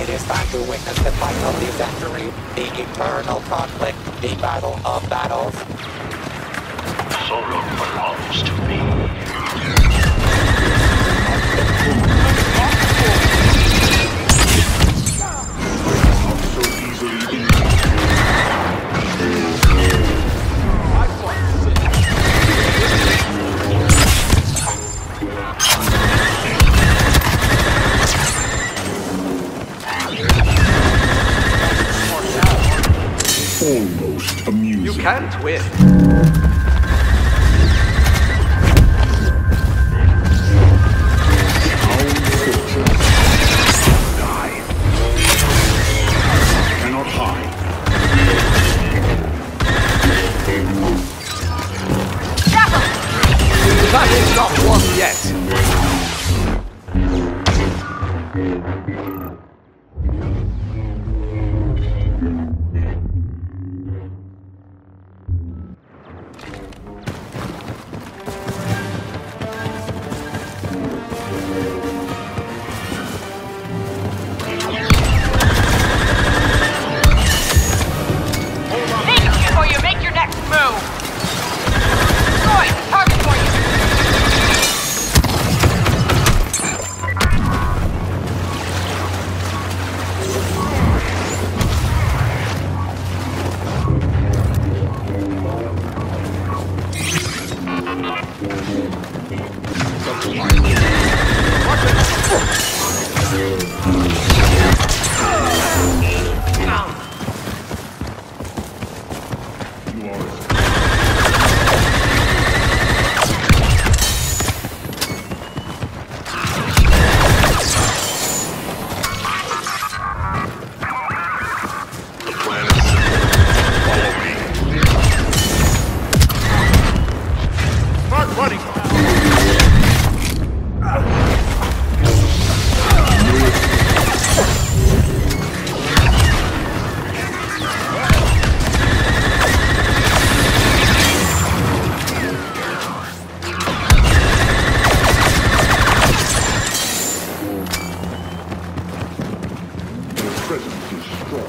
It is time to witness the final victory, the eternal conflict, the battle of battles. Solo belongs to me. almost amusing. You can't win. prison destroyed.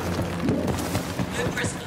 No.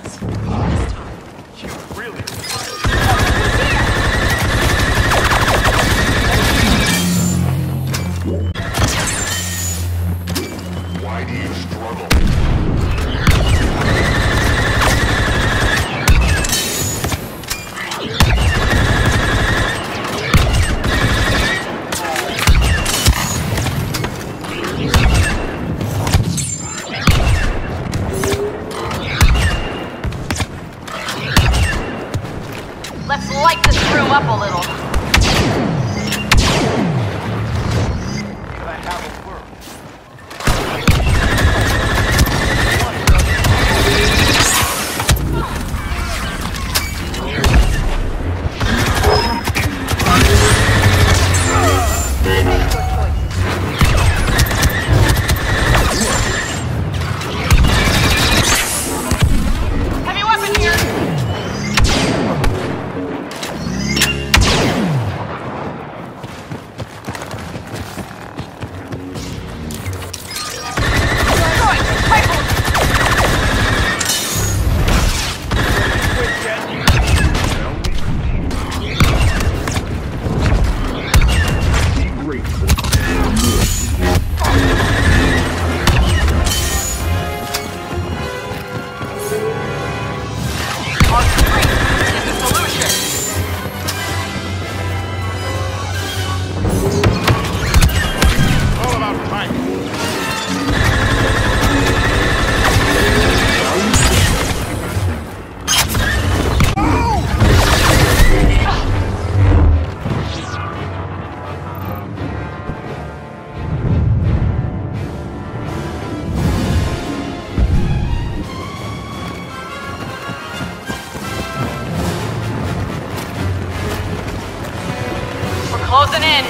closing in.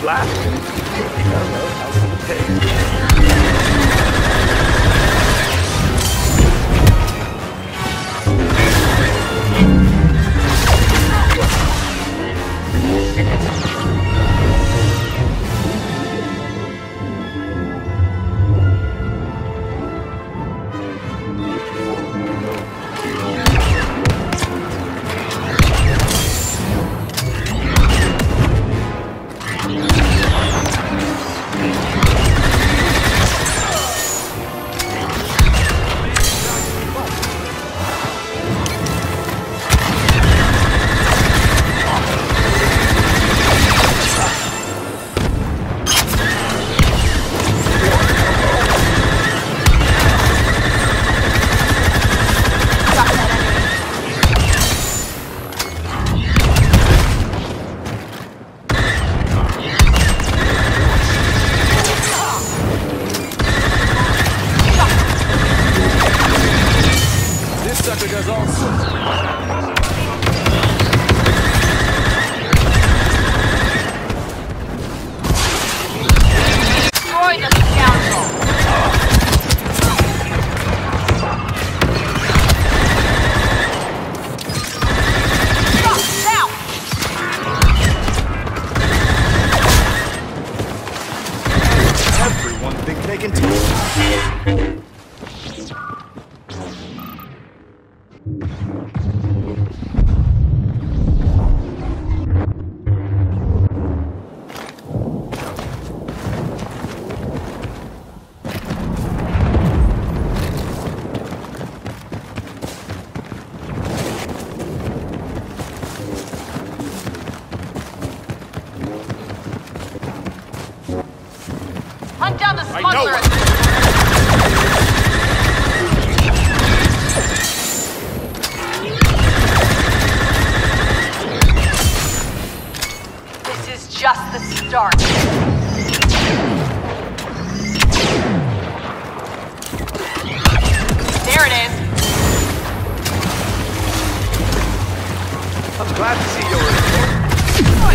Flat?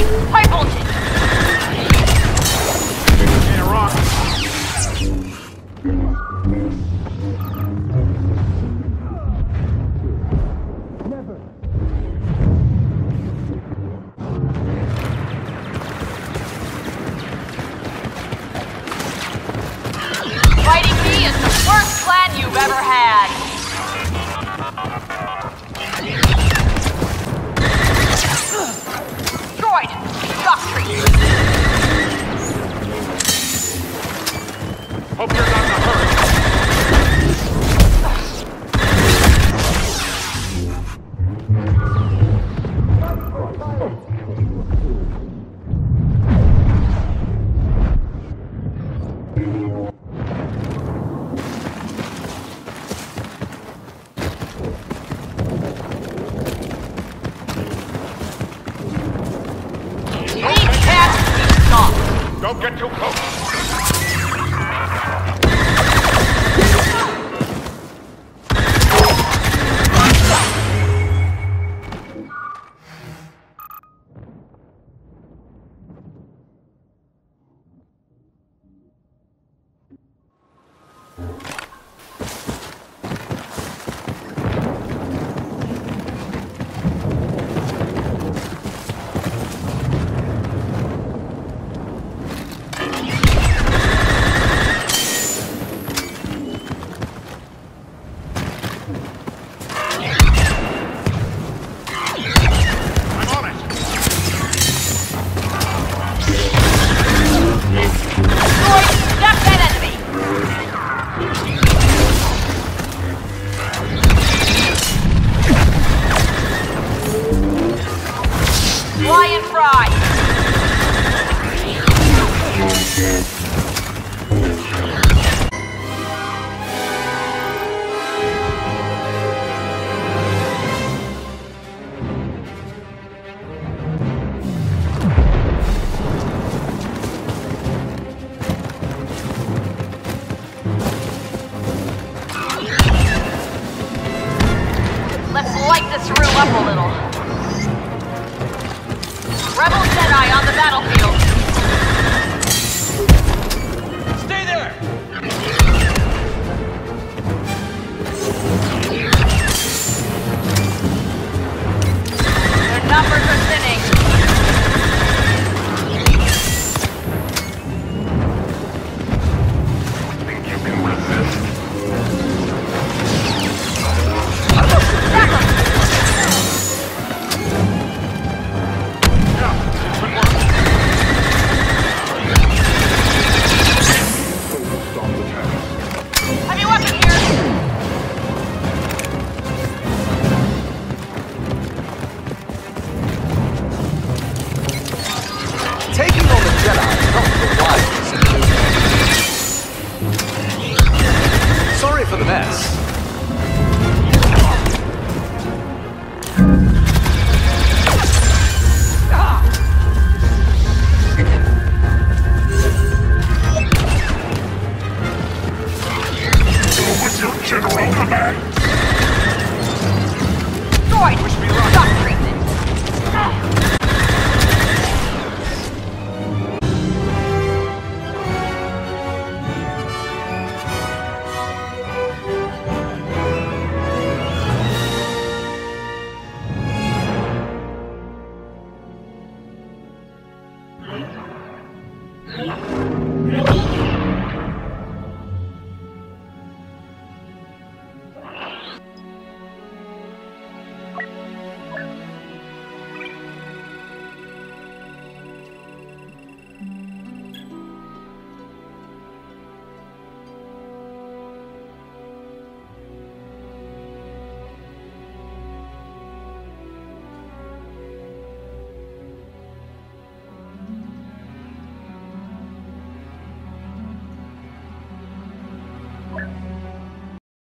Part. up a little. Rebel Jedi on the battlefield.